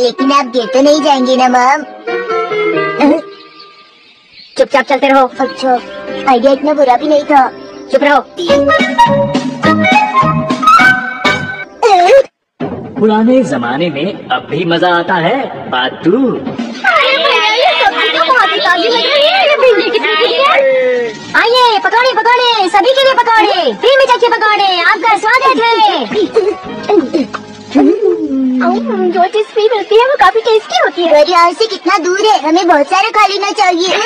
लेकिन आप गिर तो नहीं जाएँगे ना मैम चुपचाप चलते रहो। अच्छा। आइडिया इतना बुरा भी नहीं था। चुप रहो। पुराने जमाने में अब भी मज़ा आता है। बातू तो बहुत ही है। है। आइए पकौड़े पकौड़े। सभी के लिए पकौड़े। फिर मीठा के पकौड़े। आपका स्वागत है। जो चीज़ फ्री मिलती है वो काफ़ी टेस्टी होती है। और यहाँ से कितना दूर है। हमें बहुत सारा खा लेना चाहिए।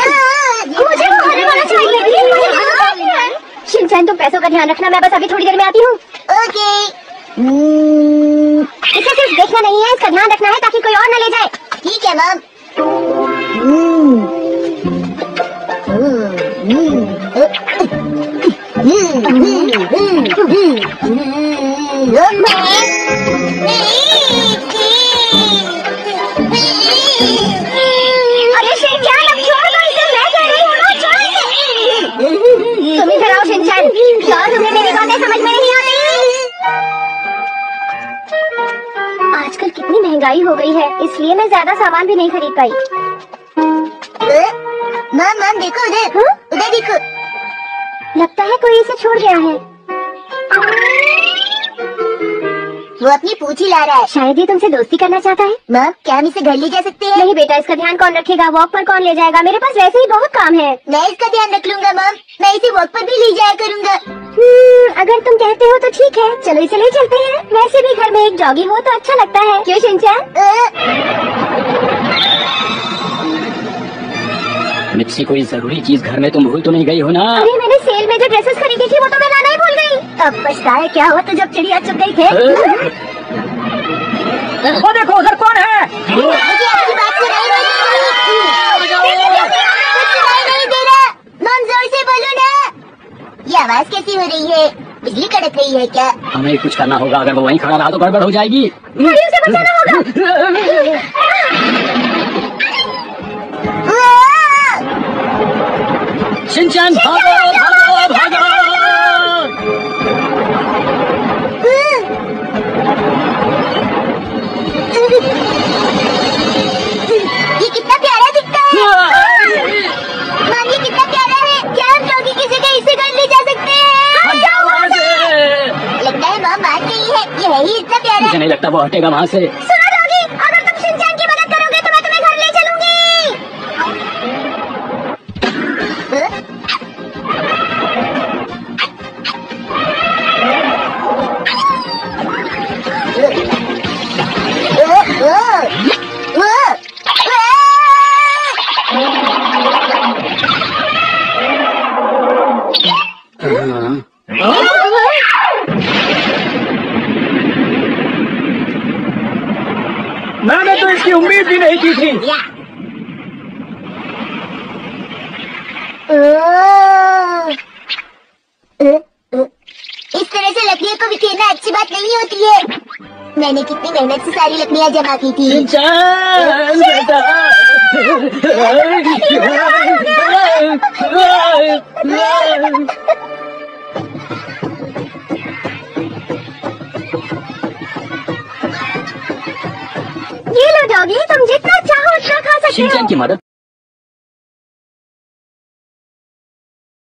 मुझे वो हरे वाला चाहिए। शिनचैन तुम पैसों का ध्यान रखना मैं बस अभी थोड़ी देर में आती हूँ। ओके। हम्म, इसे सिर्फ़ देखना नहीं है इसका ध्यान रखना है ताकि कोई और न ले जाए। ठीक है मैम हम्म, हम्म, हम्म, हम्म, महँगाई हो गई है इसलिए मैं ज़्यादा सामान भी नहीं खरीद पाई। मैम मैम देखो उधर। हाँ? उधर देखो। लगता है कोई इसे छोड़ गया है। वो अपनी पूछ ही ला रहा है। शायद ये तुमसे दोस्ती करना चाहता है। मैम क्या हम इसे घर ले जा सकते हैं? नहीं बेटा इसका ध्यान कौन रखेगा? वॉक पर कौन ले जाएगा? मेरे पास वैसे ही बहुत काम है। मैं इसका ध्यान रख लूँगा मैम। मैं इसे वॉक पर भी ले जाया करूँगा। हम्म, अगर तुम कहते हो तो ठीक है। चलो इसे ले चलते हैं। वैसे भी घर में एक डॉगी हो तो अच्छा लगता है। क्यों शिनचैन? मिक्सी कोई ज़रूरी चीज़ घर में तुम भूल तो नहीं गई हो ना? अरे मैंने सेल में जो ड्रेसेस खरीदी थी वो तो मैं लाना ही भूल गई। अब पछताए क्या हुआ तो जब चिड़िया चुप गई थे? वो देखो उधर कौन है मुझे आपकी बात सुनाई नहीं सुनाई नहीं दे रहा मैम ज़ोर से बोलो ना ये आवाज़ कैसी हो रही है? बिजली कड़क रही है क्या? हमें कुछ करना होगा अगर वो वहीं खड़ा रहा तो गड़बड़ हो जाएगी। उसे बचाना होगा। शिनचैन भागो। मुझे नहीं लगता वो हटेगा वहाँ से। अगर तुम शिनचैन की मदद करोगे तो मैं तुम्हें घर ले चलूँगी। तो इसकी उम्मीद भी नहीं की थी। इस तरह से लकड़ियों को बिखेरना अच्छी बात नहीं होती है। मैंने कितनी मेहनत से सारी लकड़ियाँ जमा की थी। बेटा 新疆紧麻的。